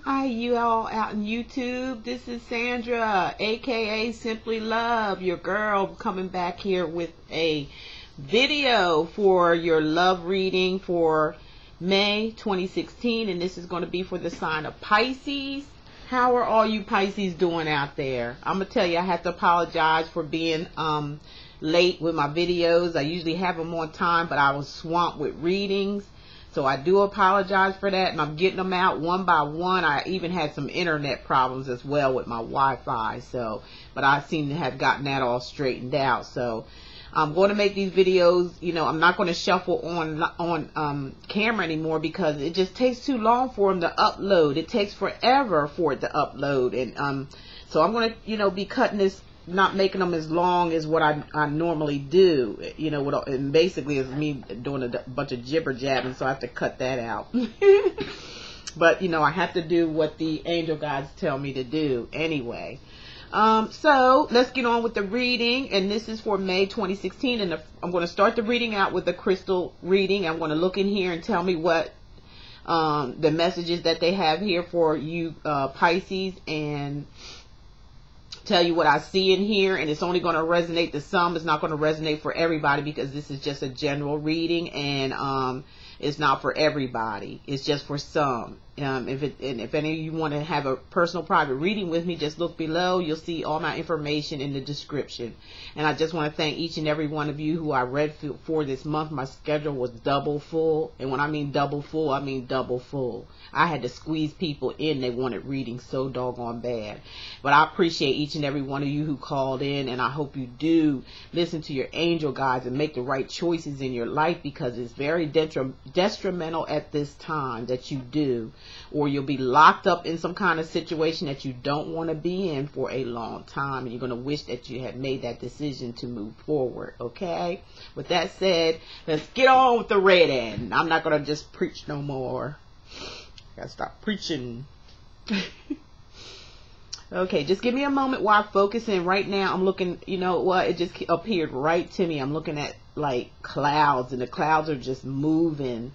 Hi, you all out in YouTube. This is Sandra, aka Simply Love, your girl, coming back here with a video for your love reading for May 2016. And this is going to be for the sign of Pisces. How are all you Pisces doing out there? I'm going to tell you, I have to apologize for being um, late with my videos. I usually have them on time, but I was swamped with readings so I do apologize for that, and I'm getting them out one by one. I even had some internet problems as well with my Wi-Fi, so, but I seem to have gotten that all straightened out. So I'm going to make these videos, you know, I'm not going to shuffle on on um, camera anymore because it just takes too long for them to upload. It takes forever for it to upload, and um, so I'm going to, you know, be cutting this not making them as long as what I, I normally do, you know, what, and basically it's me doing a bunch of jibber jabbing, so I have to cut that out. but, you know, I have to do what the angel guides tell me to do anyway. Um, so let's get on with the reading, and this is for May 2016, and the, I'm going to start the reading out with the crystal reading. I'm going to look in here and tell me what um, the messages that they have here for you uh, Pisces and tell you what I see in here, and it's only going to resonate to some. It's not going to resonate for everybody because this is just a general reading, and um, it's not for everybody. It's just for some. Um, if it, and if any of you want to have a personal private reading with me, just look below. You'll see all my information in the description. And I just want to thank each and every one of you who I read for this month. My schedule was double full. And when I mean double full, I mean double full. I had to squeeze people in. They wanted reading so doggone bad. But I appreciate each and every one of you who called in. And I hope you do listen to your angel guides and make the right choices in your life because it's very detrimental at this time that you do or you'll be locked up in some kind of situation that you don't want to be in for a long time and you're going to wish that you had made that decision to move forward okay? With that said let's get on with the red end. I'm not going to just preach no more. I gotta stop preaching. Okay just give me a moment while i focus in. Right now i'm looking you know what? It just appeared right to me. I'm looking at like clouds and the clouds are just moving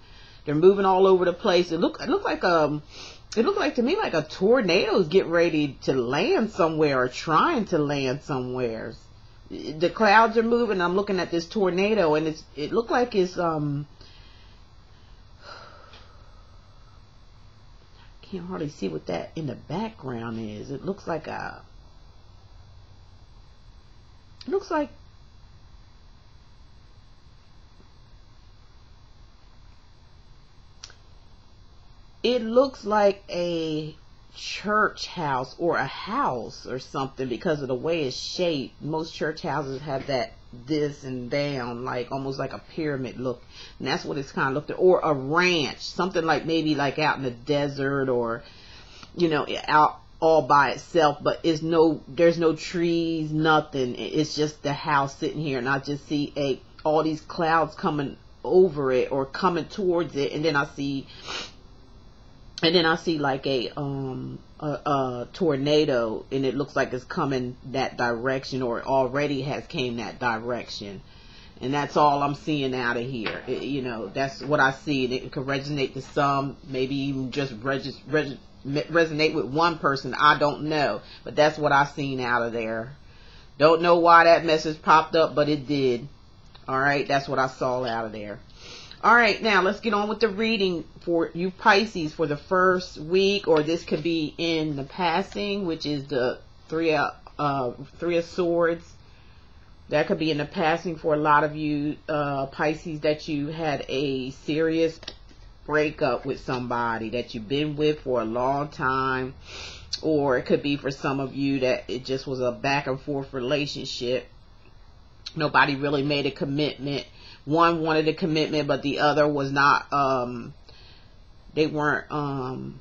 they're moving all over the place. It look it looked like um it looked like to me like a tornado is getting ready to land somewhere or trying to land somewhere. The clouds are moving. I'm looking at this tornado and it's it looked like it's um can't hardly see what that in the background is. It looks like a it looks like it looks like a church house or a house or something because of the way it's shaped. Most church houses have that this and down, like almost like a pyramid look. And that's what it's kind of looked at. Or a ranch, something like maybe like out in the desert or, you know, out all by itself, but it's no, there's no trees, nothing. It's just the house sitting here. And I just see a, all these clouds coming over it or coming towards it. And then I see and then I see like a um a, a, tornado and it looks like it's coming that direction or already has came that direction. And that's all I'm seeing out of here. It, you know that's what I see. And it could resonate to some maybe even just reg- reg- resonate with one person. I don't know. But that's what I seen out of there. Don't know why that message popped up but it did. All right? That's what I saw out of there all right, now let's get on with the reading for you Pisces for the first week, or this could be in the passing, which is the three of, uh, three of swords. That could be in the passing for a lot of you uh, Pisces that you had a serious breakup with somebody that you've been with for a long time, or it could be for some of you that it just was a back and forth relationship. Nobody really made a commitment one wanted a commitment, but the other was not, um, they weren't, um,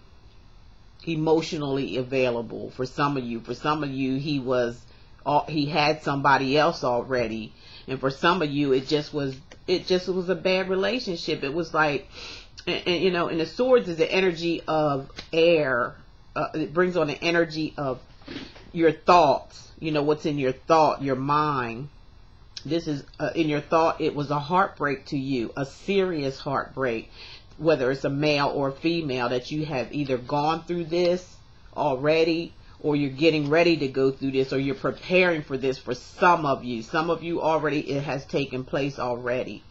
emotionally available for some of you. For some of you, he was, he had somebody else already. And for some of you, it just was, it just was a bad relationship. It was like, and, and you know, and the swords is the energy of air. Uh, it brings on the energy of your thoughts, you know, what's in your thought, your mind this is uh, in your thought it was a heartbreak to you a serious heartbreak whether it's a male or a female, that you have either gone through this already or you're getting ready to go through this or you're preparing for this for some of you. Some of you already, it has taken place already.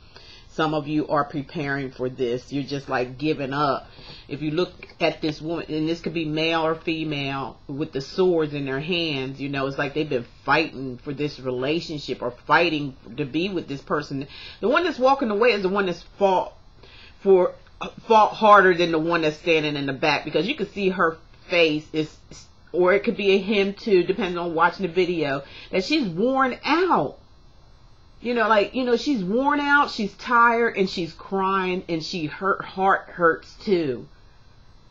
Some of you are preparing for this. You're just like giving up. If you look at this woman, and this could be male or female with the swords in their hands, you know, it's like they've been fighting for this relationship or fighting to be with this person. The one that's walking away is the one that's fought for fought harder than the one that's standing in the back because you can see her face is or it could be a him too depending on watching the video that she's worn out you know, like, you know, she's worn out, she's tired, and she's crying, and she her heart hurts too.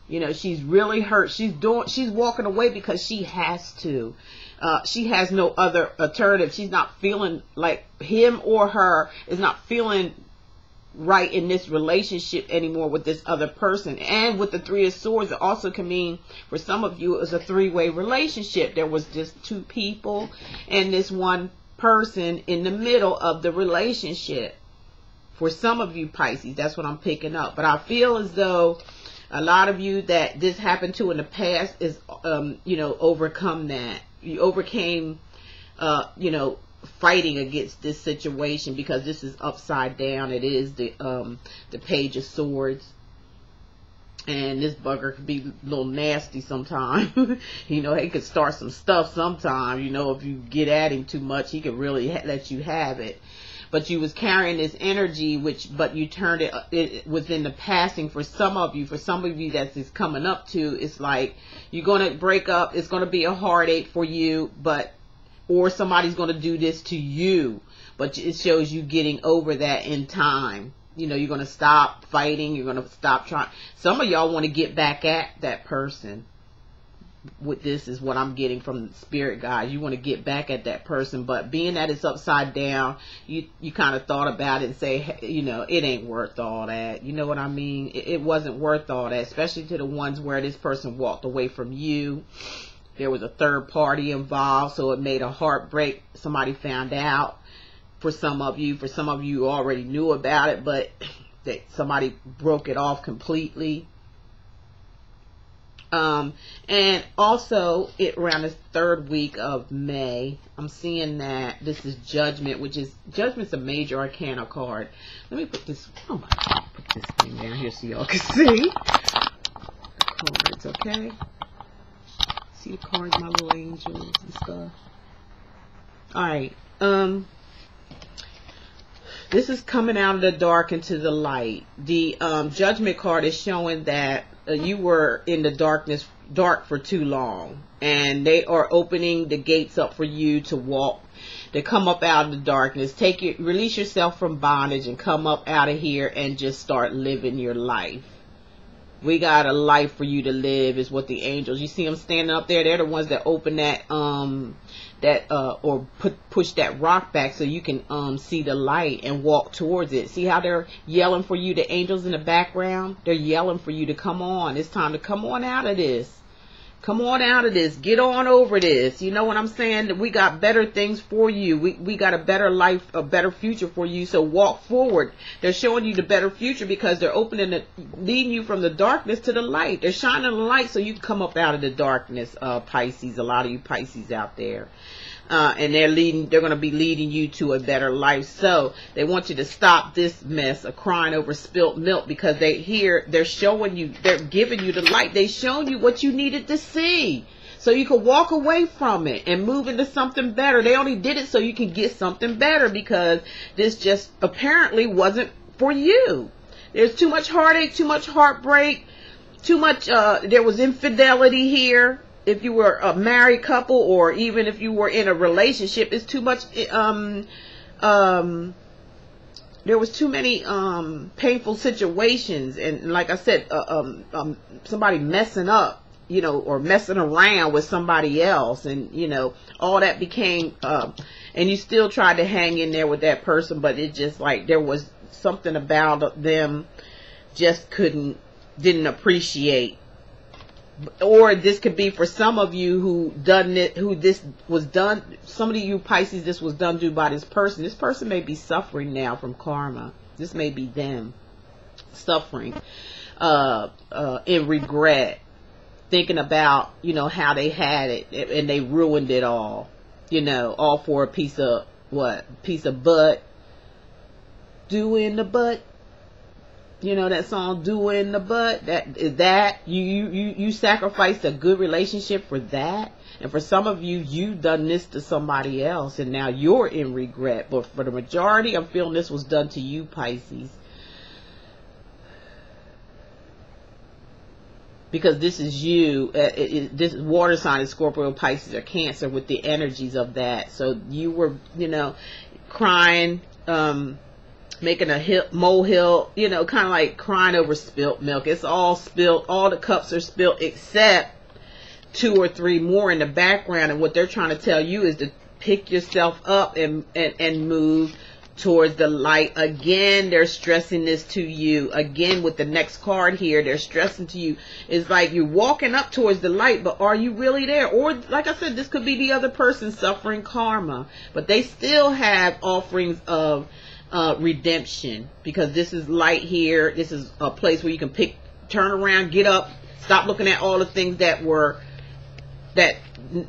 You know, she's really hurt. She's doing, she's walking away because she has to. Uh, she has no other alternative. She's not feeling like him or her is not feeling right in this relationship anymore with this other person. And with the Three of Swords, it also can mean for some of you it was a three-way relationship. There was just two people and this one person in the middle of the relationship. For some of you Pisces, that's what I'm picking up. But I feel as though a lot of you that this happened to in the past is, um, you know, overcome that. You overcame, uh, you know, fighting against this situation because this is upside down. It is the um, the Page of Swords and this bugger could be a little nasty sometimes. you know, he could start some stuff sometime. You know, if you get at him too much, he could really let you have it. But you was carrying this energy, which, but you turned it, it within the passing for some of you, for some of you that's is coming up to, it's like, you're to break up, it's to be a heartache for you, but, or somebody's to do this to you, but it shows you getting over that in time you know, you're going to stop fighting. You're going to stop trying. Some of y'all want to get back at that person. With this is what I'm getting from spirit guide. You want to get back at that person, but being that it's upside down, you you kind of thought about it and say, hey, you know, it ain't worth all that. You know what I mean? It, it wasn't worth all that, especially to the ones where this person walked away from you. There was a third party involved, so it made a heartbreak. Somebody found out for some of you. For some of you already knew about it, but that somebody broke it off completely. Um, and also it around the third week of May, I'm seeing that this is Judgment, which is Judgment's a major arcana card. Let me put this. Oh my God, put this thing down here so y'all can see. Cards, okay. See the cards, my little angels and stuff. All right. Um, this is coming out of the dark into the light. The um, judgment card is showing that uh, you were in the darkness, dark for too long, and they are opening the gates up for you to walk, to come up out of the darkness, take it, release yourself from bondage, and come up out of here and just start living your life. We got a life for you to live, is what the angels. You see them standing up there. They're the ones that open that um that uh or put push that rock back so you can um see the light and walk towards it. See how they're yelling for you the angels in the background? They're yelling for you to come on. It's time to come on out of this come on out of this. Get on over this. You know what i'm saying? We got better things for you. We, we got a better life a better future for you. So walk forward. They're showing you the better future because they're opening it leading you from the darkness to the light. They're shining the light so you can come up out of the darkness uh pisces. A lot of you pisces out there. Uh, and they're leading they're going to be leading you to a better life. So they want you to stop this mess of crying over spilt milk because they here they're showing you they're giving you the light. They showing you what you needed to see so you can walk away from it and move into something better. They only did it so you can get something better because this just apparently wasn't for you. There's too much heartache too much heartbreak too much uh there was infidelity here. If you were a married couple or even if you were in a relationship it's too much um um there was too many um painful situations. And like i said uh, um, um somebody messing up you know or messing around with somebody else. And you know all that became uh, and you still tried to hang in there with that person but it just like there was something about them just couldn't didn't appreciate. Or this could be for some of you who done it who this was done some of you pisces this was done to by this person. This person may be suffering now from karma. This may be them suffering uh, uh, in regret, thinking about you know how they had it and they ruined it all, you know, all for a piece of what piece of butt, do in the butt. You know that song "Do in the butt." That is that you you you you sacrificed a good relationship for that, and for some of you, you've done this to somebody else, and now you're in regret. But for the majority, I'm feeling this was done to you, Pisces because this is you. Uh, it, it, this water sign is Scorpio, Pisces, or Cancer with the energies of that. So you were, you know, crying, um, making a hip, molehill, you know, kind of like crying over spilt milk. It's all spilt. All the cups are spilt except two or three more in the background. And what they're trying to tell you is to pick yourself up and, and, and move towards the light. Again, they're stressing this to you. Again, with the next card here, they're stressing to you. It's like you're walking up towards the light, but are you really there? Or, like I said, this could be the other person suffering karma, but they still have offerings of uh, redemption because this is light here. This is a place where you can pick, turn around, get up, stop looking at all the things that were that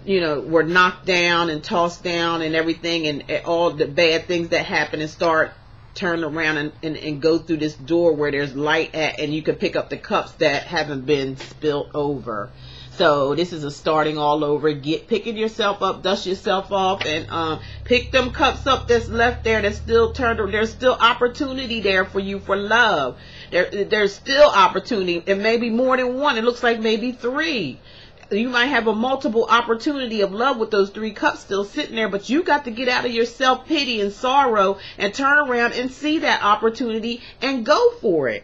you know were knocked down and tossed down and everything and, all the bad things that happen and start turn around and, and, and go through this door where there's light at and you can pick up the cups that haven't been spilt over. So this is a starting all over. Get picking yourself up dust yourself off and um, pick them cups up that's left there that's still turned there's still opportunity there for you for love. There, there's still opportunity and maybe more than one. It looks like maybe three you might have a multiple opportunity of love with those three cups still sitting there, but you got to get out of your self pity and sorrow and turn around and see that opportunity and go for it.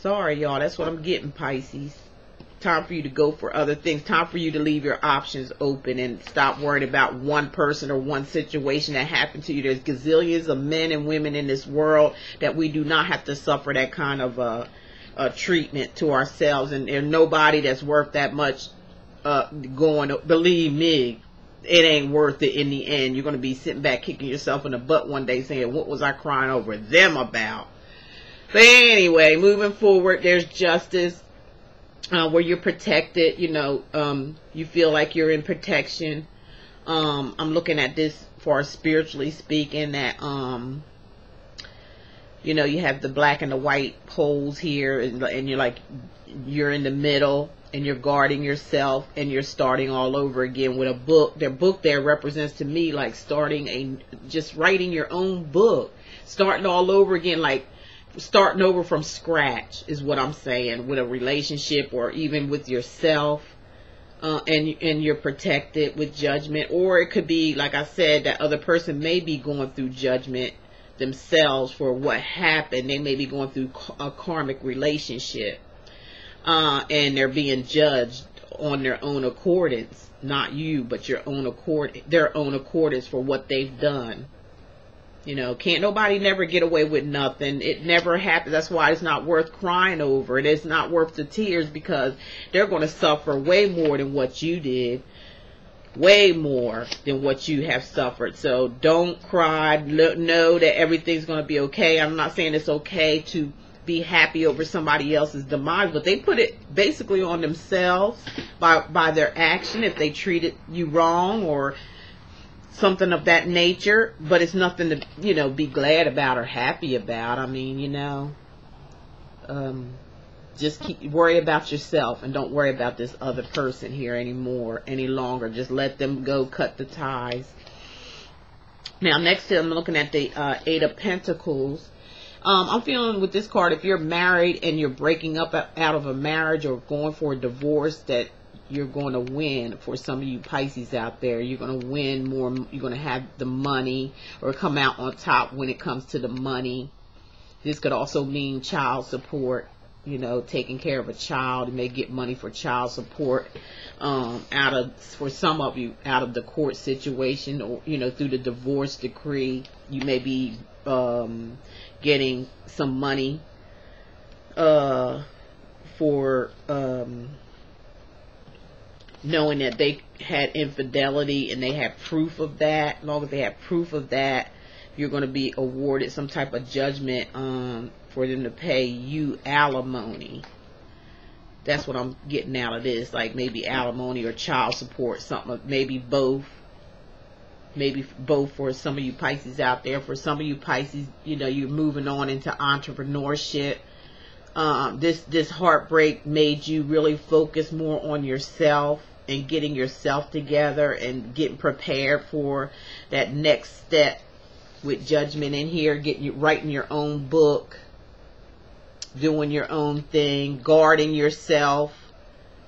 Sorry, y'all. That's what I'm getting, Pisces. Time for you to go for other things. Time for you to leave your options open and stop worrying about one person or one situation that happened to you. There's gazillions of men and women in this world that we do not have to suffer that kind of uh, uh, treatment to ourselves, and, and nobody that's worth that much uh, going. Believe me, it ain't worth it in the end. You're going to be sitting back kicking yourself in the butt one day saying, "What was I crying over them about?" But anyway, moving forward, there's justice. Uh, where you're protected, you know, um, you feel like you're in protection. Um, I'm looking at this for spiritually speaking that um, you know, you have the black and the white poles here, and, and you're like, you're in the middle, and you're guarding yourself, and you're starting all over again with a book. Their book there represents to me like starting a, just writing your own book, starting all over again, like starting over from scratch is what I'm saying with a relationship or even with yourself. Uh, and and you're protected with judgment, or it could be like I said, that other person may be going through judgment themselves for what happened. They may be going through a karmic relationship, uh, and they're being judged on their own accordance, not you, but your own accord, their own accordance for what they've done. You know, can't nobody never get away with nothing. It never happens. That's why it's not worth crying over. It is not worth the tears because they're going to suffer way more than what you did way more than what you have suffered. So don't cry. Know that everything's going to be okay. I'm not saying it's okay to be happy over somebody else's demise, but they put it basically on themselves by by their action if they treated you wrong or something of that nature. But it's nothing to you know be glad about or happy about. I mean, you know. Um, just keep worry about yourself and don't worry about this other person here anymore any longer just let them go cut the ties now next to i'm looking at the uh, eight of pentacles um, i'm feeling with this card if you're married and you're breaking up out of a marriage or going for a divorce that you're going to win for some of you Pisces out there. You're going to win more. You're going to have the money or come out on top when it comes to the money. This could also mean child support you know, taking care of a child. You may get money for child support um, out of, for some of you, out of the court situation or, you know, through the divorce decree. You may be um, getting some money uh, for um, knowing that they had infidelity and they have proof of that. As long as they have proof of that, you're going to be awarded some type of judgment um, for them to pay you alimony. That's what I'm getting out of this, like maybe alimony or child support, something, maybe both. Maybe both for some of you Pisces out there. For some of you Pisces, you know, you're moving on into entrepreneurship. Um, this this heartbreak made you really focus more on yourself and getting yourself together and getting prepared for that next step with judgment in here, getting writing your own book, doing your own thing, guarding yourself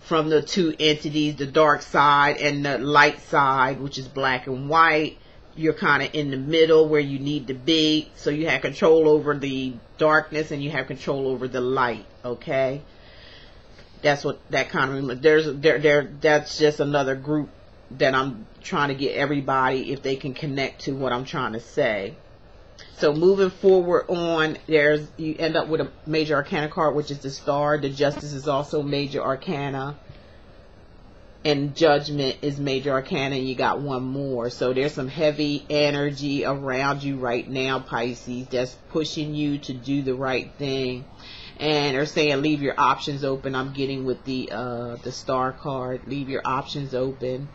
from the two entities, the dark side and the light side, which is black and white. You're kind of in the middle where you need to be. So you have control over the darkness and you have control over the light. Okay. That's what that kind of, there's, there, there, that's just another group that I'm trying to get everybody if they can connect to what I'm trying to say. So moving forward on, there's you end up with a major arcana card, which is the star. The justice is also major arcana. And judgment is major arcana, and you got one more. So there's some heavy energy around you right now, Pisces, that's pushing you to do the right thing. And they're saying leave your options open. I'm getting with the uh, the star card. Leave your options open.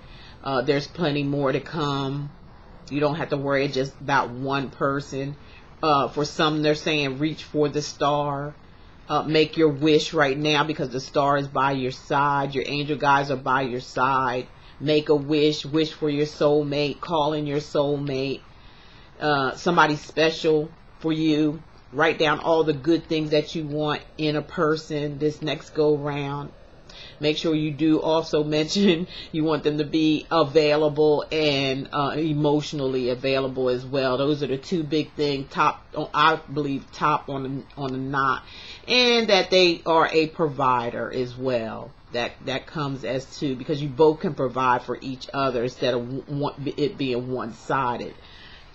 Uh, there's plenty more to come. You don't have to worry just about one person. Uh, for some, they're saying reach for the star. Uh, make your wish right now because the star is by your side. Your angel guides are by your side. Make a wish. Wish for your soulmate. Call in your soulmate. Uh, somebody special for you. Write down all the good things that you want in a person this next go round. Make sure you do also mention you want them to be available and uh, emotionally available as well. Those are the two big things. Top, I believe, top on the, on the knot, and that they are a provider as well. That that comes as two because you both can provide for each other instead of one, it being one sided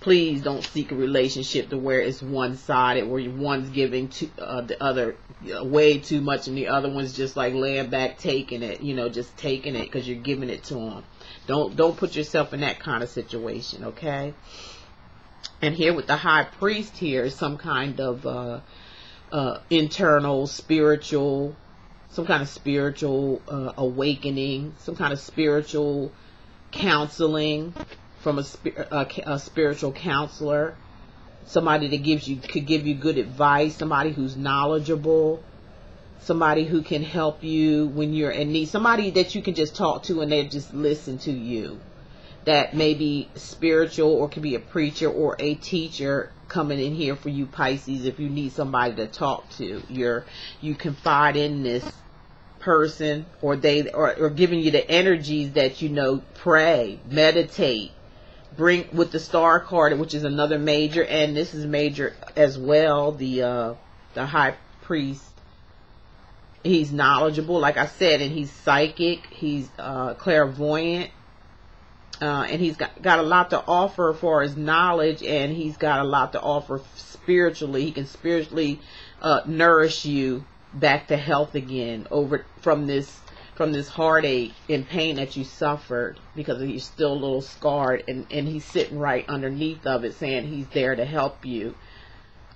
please don't seek a relationship to where it's one sided, where one's giving to uh, the other way too much, and the other one's just like laying back, taking it, you know, just taking it because you're giving it to them. Don't don't put yourself in that kind of situation, okay? And here with the high priest here is some kind of uh, uh, internal spiritual, some kind of spiritual uh, awakening, some kind of spiritual counseling from a, a, a spiritual counselor, somebody that gives you could give you good advice, somebody who's knowledgeable, somebody who can help you when you're in need, somebody that you can just talk to and they just listen to you. That may be spiritual or could be a preacher or a teacher coming in here for you Pisces if you need somebody to talk to. You're you confide in this person or they or, or giving you the energies that you know pray, meditate, bring with the star card, which is another major, and this is major as well. The uh, the high priest. He's knowledgeable, like I said, and he's psychic. He's uh, clairvoyant, uh, and he's got got a lot to offer for his knowledge, and he's got a lot to offer spiritually. He can spiritually uh, nourish you back to health again over from this from this heartache and pain that you suffered because you're still a little scarred and, and he's sitting right underneath of it saying he's there to help you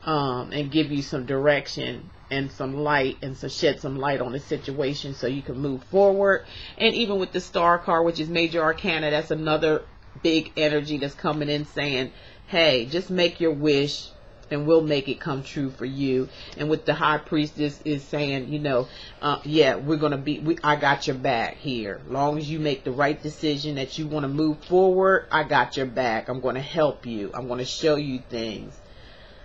um, and give you some direction and some light and so shed some light on the situation so you can move forward. And even with the star card which is major arcana that's another big energy that's coming in saying hey just make your wish and we'll make it come true for you. And with the high priestess is saying, you know, uh, yeah, we're going to be, we, I got your back here. Long as you make the right decision that you want to move forward, I got your back. I'm going to help you. I'm going to show you things.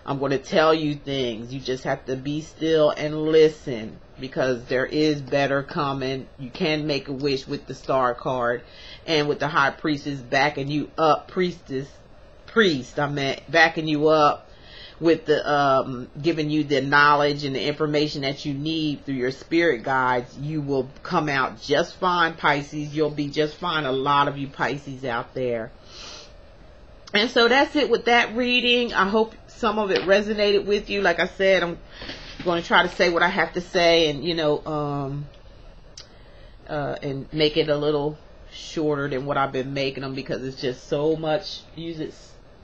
I'm going to tell you things. You just have to be still and listen because there is better coming. You can make a wish with the star card and with the high priestess backing you up, priestess, priest, I meant backing you up with the um, giving you the knowledge and the information that you need through your spirit guides, you will come out just fine, Pisces. You'll be just fine. A lot of you Pisces out there. And so that's it with that reading. I hope some of it resonated with you. Like I said, I'm going to try to say what I have to say and, you know, um, uh, and make it a little shorter than what I've been making them because it's just so much, use it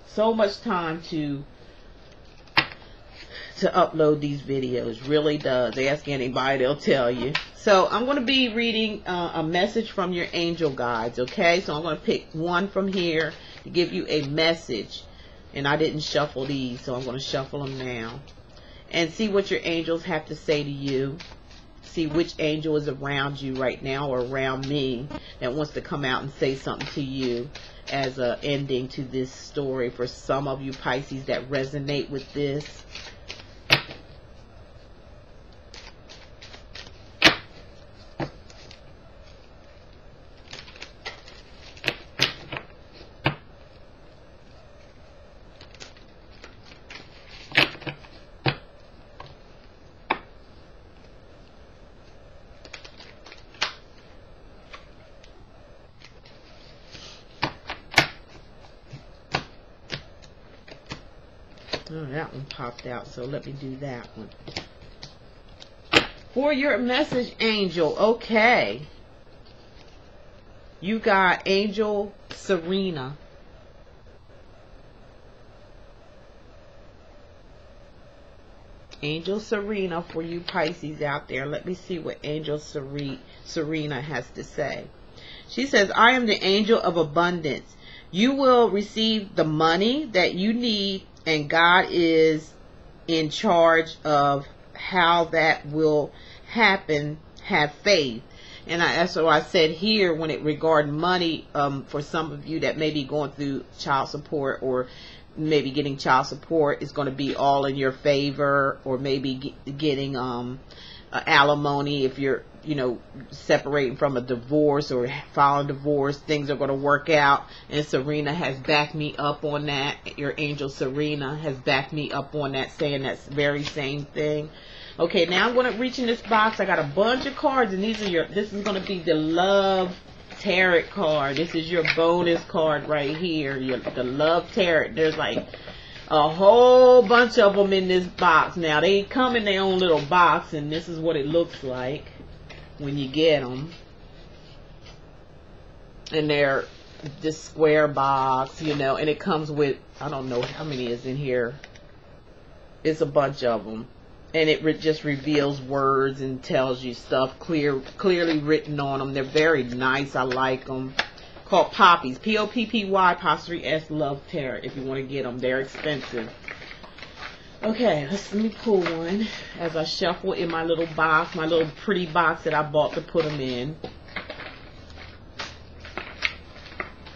so much time to to upload these videos. Really does. Ask anybody, they'll tell you. So I'm going to be reading uh, a message from your angel guides, okay? So I'm going to pick one from here to give you a message. And I didn't shuffle these, so I'm going to shuffle them now. And see what your angels have to say to you. See which angel is around you right now or around me that wants to come out and say something to you as a ending to this story for some of you Pisces that resonate with this. Oh, that one popped out, so let me do that one. For your message, Angel, okay. You got Angel Serena. Angel Serena for you Pisces out there. Let me see what Angel Serena has to say. She says, I am the angel of abundance. You will receive the money that you need and God is in charge of how that will happen. Have faith. And I, that's what I said here when it regard money um, for some of you that may be going through child support or maybe getting child support is going to be all in your favor or maybe get, getting um, alimony if you're you know separating from a divorce or filing divorce things are going to work out. And serena has backed me up on that. Your angel serena has backed me up on that saying that very same thing. Okay now i'm going to reach in this box. I got a bunch of cards and these are your this is going to be the love tarot card. This is your bonus card right here. Your the love tarot. There's like a whole bunch of them in this box. Now, they come in their own little box, and this is what it looks like when you get them. And they're this square box, you know, and it comes with, I don't know how many is in here. It's a bunch of them. And it re just reveals words and tells you stuff clear, clearly written on them. They're very nice. I like them called Poppies. P-O-P-P-Y apostrophe S Love Tarot if you want to get them. They're expensive. Okay, let me pull one as I shuffle in my little box, my little pretty box that I bought to put them in.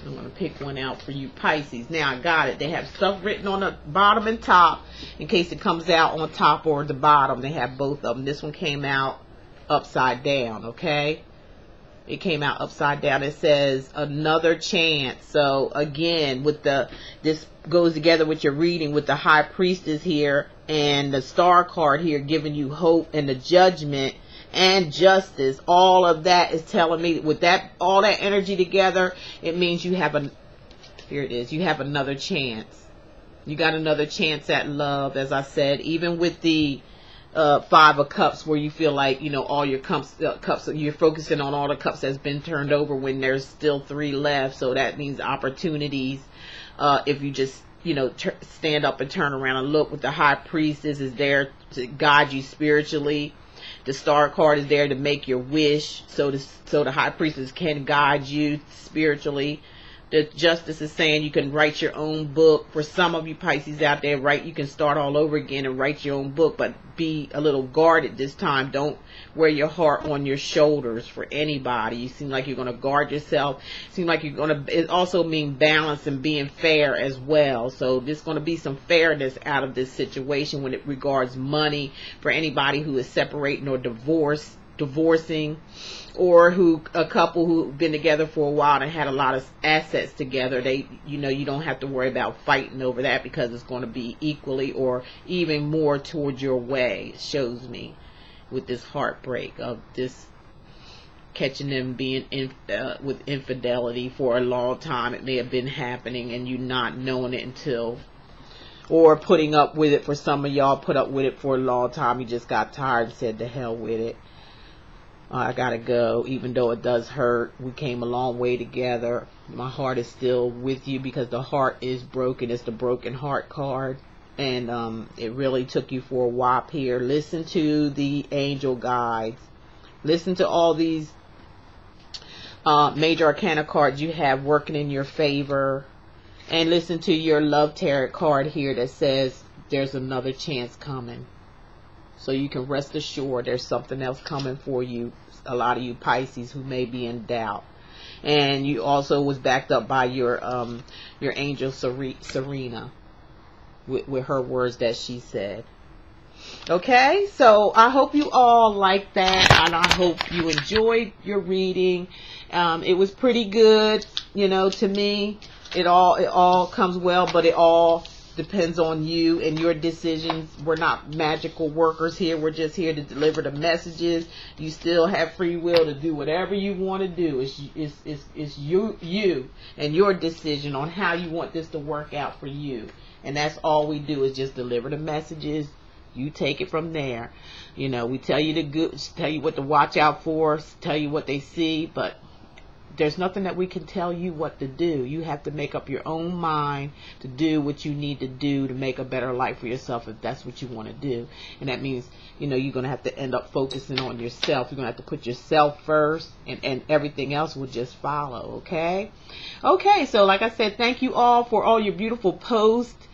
I'm going to pick one out for you Pisces. Now, I got it. They have stuff written on the bottom and top in case it comes out on top or the bottom. They have both of them. This one came out upside down, okay? It came out upside down. It says another chance. So again, with the this goes together with your reading with the high priestess here and the star card here giving you hope and the judgment and justice. All of that is telling me with that all that energy together, it means you have a here it is. You have another chance. You got another chance at love as I said, even with the uh, five of cups where you feel like you know all your cups uh, cups you're focusing on all the cups that's been turned over when there's still three left. So that means opportunities uh, if you just you know stand up and turn around and look with the high priestess is there to guide you spiritually. The star card is there to make your wish. So the so the high priestess can guide you spiritually the justice is saying you can write your own book. For some of you Pisces out there, right, you can start all over again and write your own book, but be a little guarded this time. Don't wear your heart on your shoulders for anybody. You seem like you're going to guard yourself. Seem like you're going to, it also mean balance and being fair as well. So there's going to be some fairness out of this situation when it regards money for anybody who is separating or divorced divorcing or who a couple who've been together for a while and had a lot of assets together they you know you don't have to worry about fighting over that because it's going to be equally or even more towards your way shows me with this heartbreak of this catching them being in, uh, with infidelity for a long time. It may have been happening and you not knowing it until or putting up with it for some of y'all put up with it for a long time. You just got tired and said the hell with it I gotta go, even though it does hurt. We came a long way together. My heart is still with you because the heart is broken. It's the broken heart card. and um, it really took you for a whop here. Listen to the angel guides. Listen to all these uh, major arcana cards you have working in your favor. And listen to your love tarot card here that says there's another chance coming. So you can rest assured there's something else coming for you. A lot of you Pisces who may be in doubt. And you also was backed up by your um, your angel Serena with, with her words that she said. Okay, so I hope you all like that, and I hope you enjoyed your reading. Um, it was pretty good, you know, to me. It all it all comes well, but it all depends on you and your decisions. We're not magical workers here. We're just here to deliver the messages. You still have free will to do whatever you want to do. It's it's it's, it's you you and your decision on how you want this to work out for you. And that's all we do is just deliver the messages. You take it from there. You know, we tell you the good, tell you what to watch out for, tell you what they see, but there's nothing that we can tell you what to do. You have to make up your own mind to do what you need to do to make a better life for yourself if that's what you want to do. And that means, you know, you're going to have to end up focusing on yourself. You're going to have to put yourself first and, and everything else will just follow. Okay. Okay. So like I said, thank you all for all your beautiful posts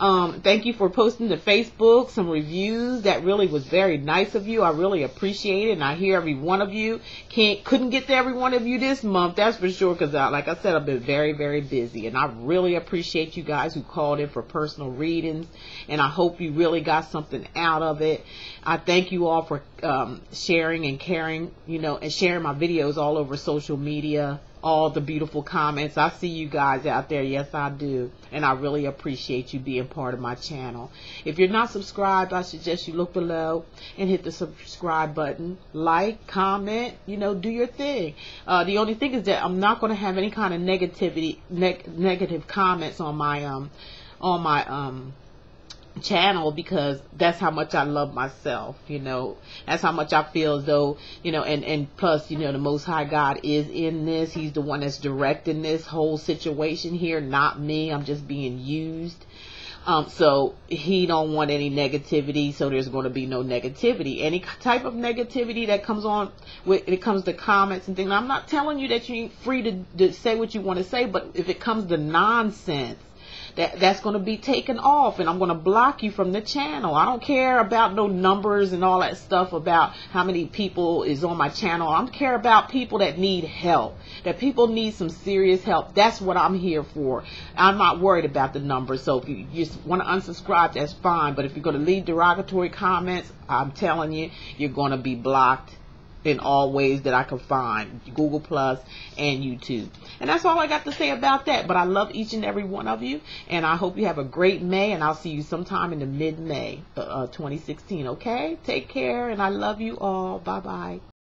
um, thank you for posting to Facebook some reviews. That really was very nice of you. I really appreciate it. And I hear every one of you. Can't couldn't get to every one of you this month, that's for sure. Because I like I said, I've been very very busy, and I really appreciate you guys who called in for personal readings. And I hope you really got something out of it. I thank you all for um, sharing and caring, you know, and sharing my videos all over social media all the beautiful comments. I see you guys out there. Yes, I do. And I really appreciate you being part of my channel. If you're not subscribed, I suggest you look below and hit the subscribe button. Like, comment, you know, do your thing. Uh, the only thing is that I'm not going to have any kind of negativity, ne negative comments on my, um, on my, um, channel because that's how much I love myself, you know. That's how much I feel as though, you know, and, and plus, you know, the Most High God is in this. He's the one that's directing this whole situation here, not me. I'm just being used. Um, so he don't want any negativity, so there's going to be no negativity. Any type of negativity that comes on when it comes to comments and things. I'm not telling you that you're free to, to say what you want to say, but if it comes to nonsense, that that's going to be taken off and I'm going to block you from the channel. I don't care about no numbers and all that stuff about how many people is on my channel. I don't care about people that need help, that people need some serious help. That's what I'm here for. I'm not worried about the numbers. So if you just want to unsubscribe, that's fine. But if you're going to leave derogatory comments, I'm telling you, you're going to be blocked in all ways that I can find Google Plus and YouTube. And that's all I got to say about that. But I love each and every one of you. And I hope you have a great May. And I'll see you sometime in the mid May uh, 2016. Okay? Take care. And I love you all. Bye bye.